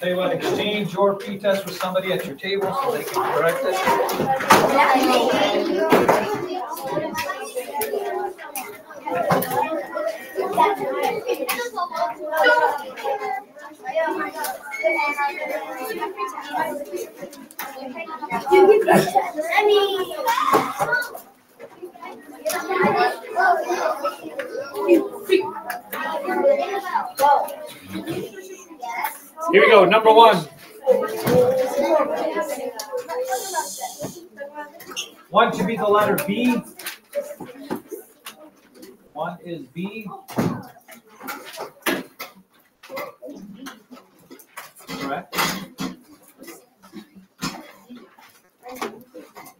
Tell you what, exchange your p-test with somebody at your table so they can correct it. Here we go, number one. One should be the letter B. One is B. Correct? Am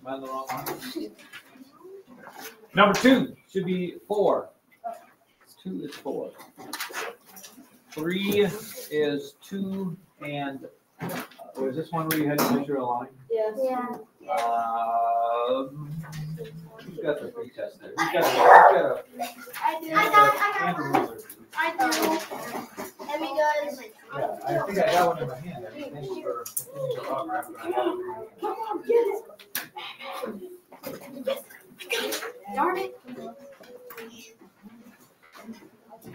I the wrong one? Number two should be four. Two is four. Three is two and, uh, was this one where you had to measure a line? Yeah. Um, who's got the free test there? Who's got a, who's got I do. a, and a ruler? I do. Let me go. Yeah, I think I got one in my hand. I mean, thanks for continuing to rock rap, but I have it in my hand. Come on, get it. Darn it.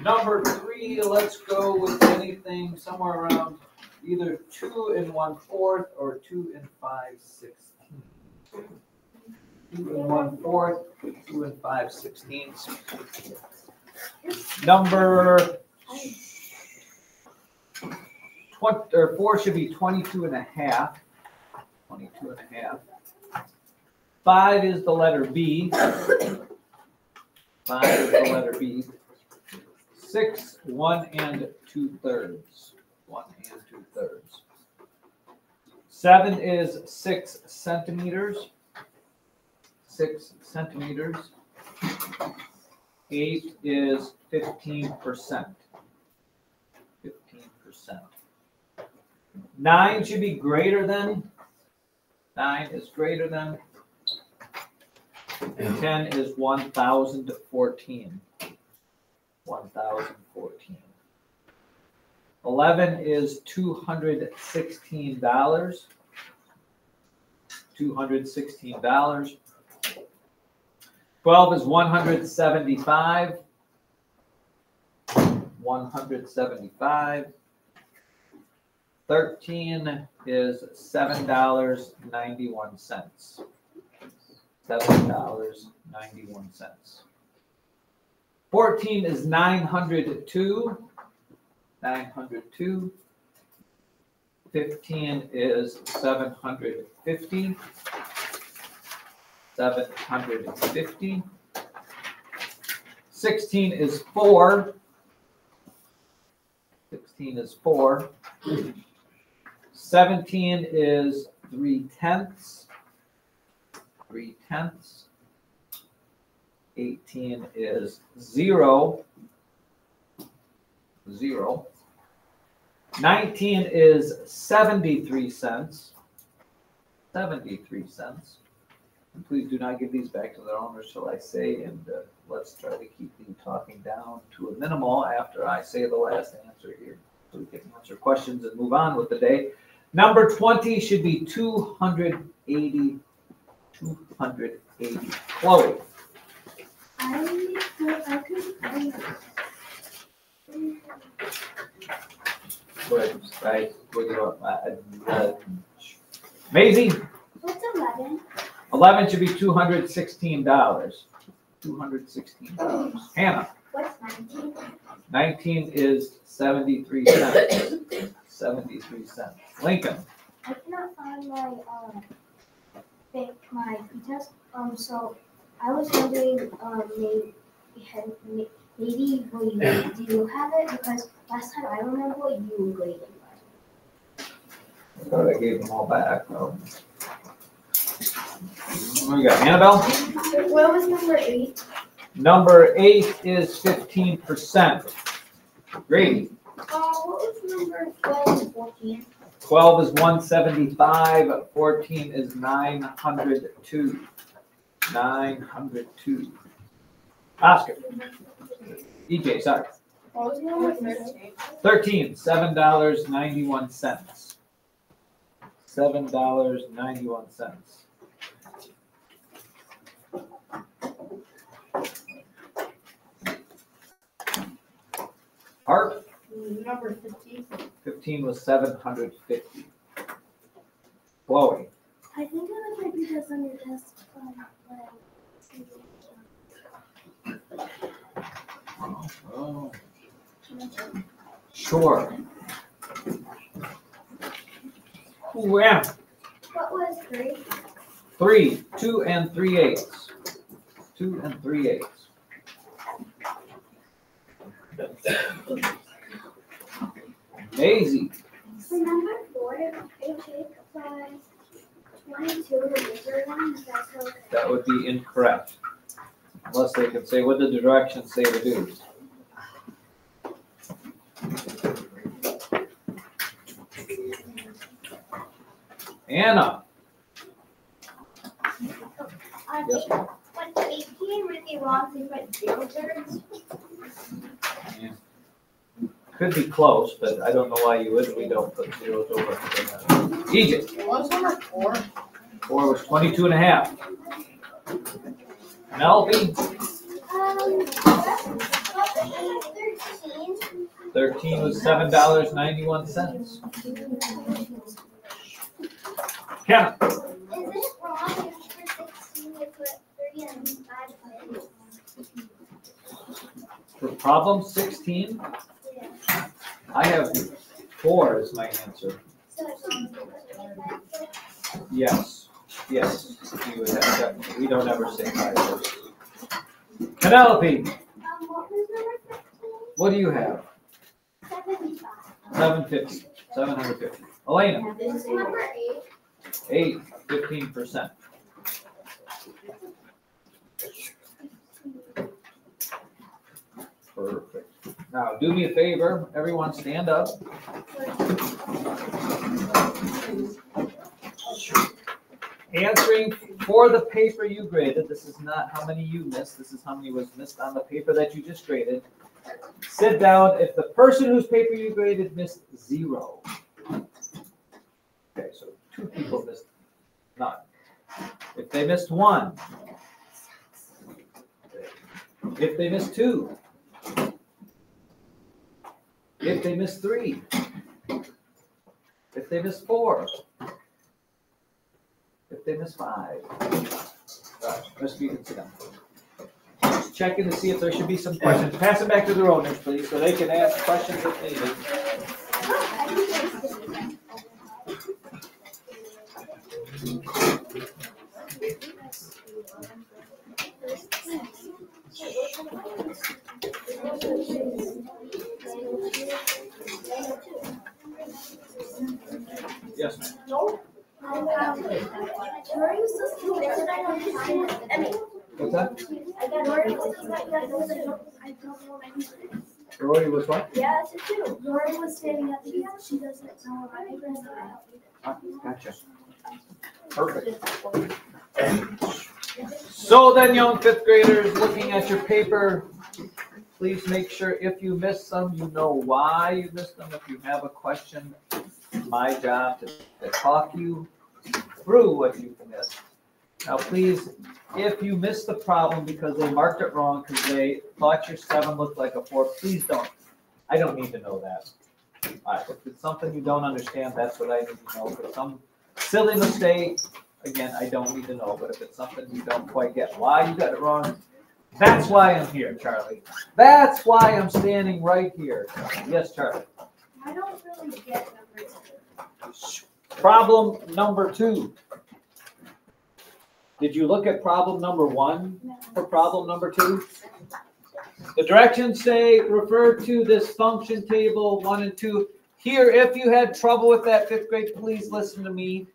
Number three, let's go with anything somewhere around either two and one fourth or two and five sixteenths. Two and one fourth, two and five sixteenths. Number twenty, or four should be twenty-two and a half. Twenty-two and a half. Five is the letter B. Five is the letter B. Six, one and two thirds. One and two thirds. Seven is six centimeters. Six centimeters. Eight is fifteen percent. Fifteen percent. Nine should be greater than. Nine is greater than. And ten is one thousand fourteen one thousand fourteen. Eleven is two hundred sixteen dollars. Two hundred sixteen dollars. Twelve is one hundred seventy-five. One hundred seventy-five. Thirteen is seven dollars ninety-one cents. Seven dollars ninety-one cents. Fourteen is nine hundred two. Nine hundred two. Fifteen is seven hundred fifty. Seven hundred fifty. Sixteen is four. Sixteen is four. Seventeen is three tenths. Three tenths. Eighteen is zero. Zero. Nineteen is seventy-three cents. Seventy-three cents. And Please do not give these back to their owners till I say, and uh, let's try to keep the talking down to a minimal after I say the last answer here. So we can answer questions and move on with the day. Number twenty should be 280. 280. Chloe? I I could, I Good, right, what do you want, uh, uh, Maisie, What's eleven? eleven should be two hundred sixteen dollars. Two hundred sixteen dollars. Hannah, What's nineteen? nineteen is seventy-three cents. Seventy-three cents. Lincoln, I cannot find my, um, think my test, um, so I was wondering, um, maybe, maybe will you, do you have it? Because last time I remember you graded mine. I thought I gave them all back. Um, What we got, Annabelle? What was number eight? Number eight is fifteen percent. Grady, Uh, what was number twelve and fourteen? twelve is one seventy-five, fourteen is nine hundred two. Nine hundred two. Oscar, EJ, sorry. What was number thirteen? Thirteen, seven dollars ninety-one cents. Seven dollars ninety-one cents. Art, Number fifteen. fifteen was seven hundred fifty. Chloe, I think it was maybe because on your desk, oh, sure. Who am? What was three? Three, two and three eighths. Two and three eighths. Maisie, For number four, if you take twenty-two, the bigger one, that would be incorrect. Unless they can say, what did the directions say to do? Anna. Yeah. Could be close, but I don't know why you would. We don't put zeros over. Egypt. What was number four? Four was 22 and a half. 13 was $7.91. Yeah. Is it wrong if for 16 put 3 and 5 For problem 16? Yeah. I have 4 as my answer. So yes. Yes. You would have. We don't ever say 5. Penelope. Um, what, what do you have? 750. 750. Elena. Number 8 eight, fifteen percent. Perfect. Now, do me a favor, everyone stand up. Answering for the paper you graded, this is not how many you missed, this is how many was missed on the paper that you just graded. Sit down, if the person whose paper you graded missed zero. Two people missed none. If they missed one. If they missed two. If they missed three. If they missed four. If they missed five. Alright, Mr. You Checking to see if there should be some questions. Pass it back to the owners, please, so they can ask questions if needed. Yes, ma'am. Rory was supposed to fix it, I don't find it. I mean, What's that? I got Rory was supposed to, I don't know, I don't know anything. Rory was what? Yeah, it's a two. Rory was standing up she doesn't know grade it. Ah, Gotcha. Perfect. So then, young fifth graders, looking at your paper, please make sure if you miss some, you know why you missed them. If you have a question, my job to, to talk you through what you missed. Now, please, if you missed the problem because they marked it wrong, because they thought your seven looked like a four, please don't. I don't need to know that. If it's something you don't understand, that's what I need to know. It's some silly mistake, again, I don't need to know, but if it's something you don't quite get why you got it wrong, that's why I'm here, Charlie. That's why I'm standing right here. Yes, Charlie. I don't really get numbers. Problem number two. Did you look at problem number one No. for problem number two? The directions say refer to this function table one and two. Here, if you had trouble with that fifth grade, please listen to me.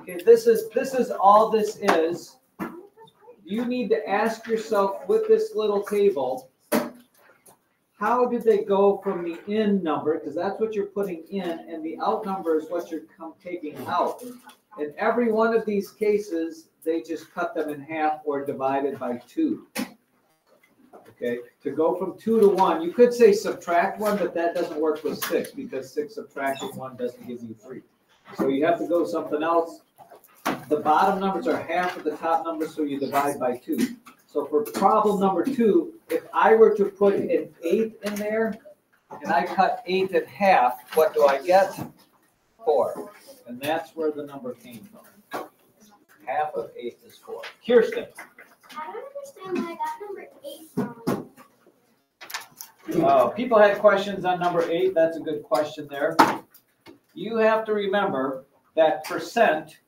Okay, this is, this is all this is. You need to ask yourself with this little table, how did they go from the in number, because that's what you're putting in, and the out number is what you're taking out. In every one of these cases, they just cut them in half or divided by two. Okay, to go from two to one, you could say subtract one, but that doesn't work with six, because six subtracting one doesn't give you three. So you have to go something else. The bottom numbers are half of the top numbers, so you divide by two. So for problem number two, if I were to put an eight in there, and I cut eight in half, what do I get? Four. And that's where the number came from. Half of eight is four. Kirsten, I don't understand I got number eight from. Uh, people had questions on number eight. That's a good question there. You have to remember that percent,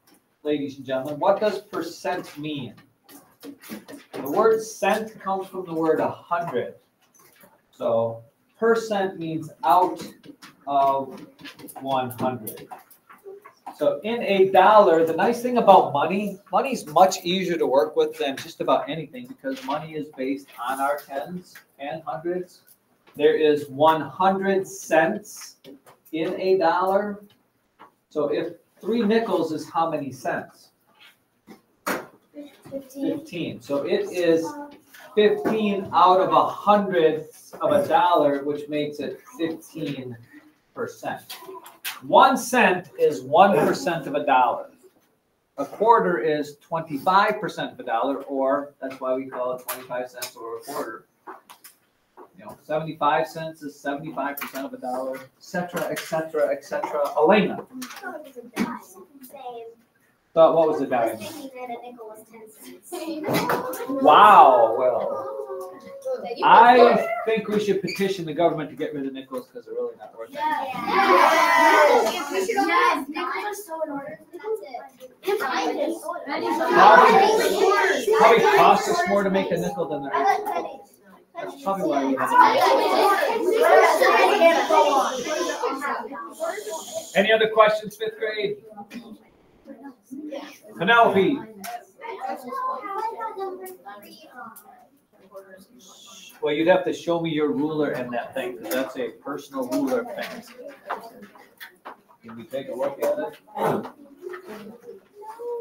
ladies and gentlemen, what does percent mean? The word cent comes from the word a hundred. So percent means out of one hundred. So in a dollar, the nice thing about money, money's much easier to work with than just about anything because money is based on our tens and hundreds. There is one hundred cents in a dollar. So if three nickels is how many cents? Fifteen. Fifteen. So it is fifteen out of a hundred of a dollar, which makes it fifteen percent. One cent is one percent of a dollar. A quarter is twenty-five percent of a dollar, or that's why we call it twenty-five cents or a quarter. You know, seventy-five cents is seventy-five percent of a dollar, et cetera, et cetera, et cetera. Elena, I thought it was a dime. Same. thought what was the I was dime? thinking that a nickel was ten cents. Wow, well, I think we should petition the government to get rid of nickels because they're really not worth it. Yeah. We should all nickels are so in order. That's it. Probably, probably costs us more to make a nickel than they're. Probably why we have. Any other questions, fifth grade? Penelope, well, you'd have to show me your ruler and that thing, because that's a personal ruler thing. Can we take a look at it?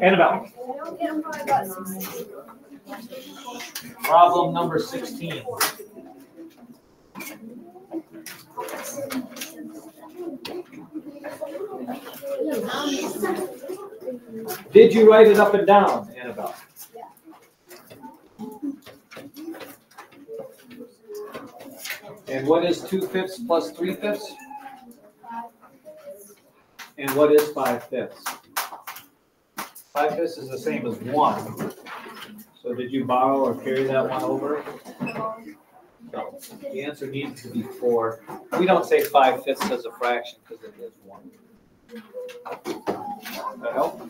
Annabelle, problem number sixteen. Did you write it up and down, Annabelle? And what is two fifths plus three fifths? And what is five fifths? Five fifths is the same as one. So did you borrow or carry that one over? No. The answer needs to be four. We don't say five fifths as a fraction because it is one. That help?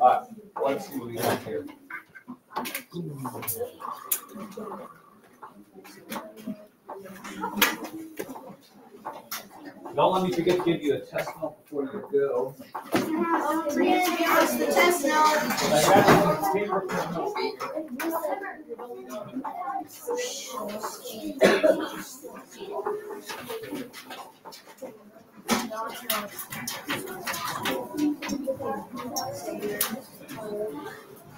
Alright, let's see what we got here. Don't let me forget to give you a test note before you go. What's the test now?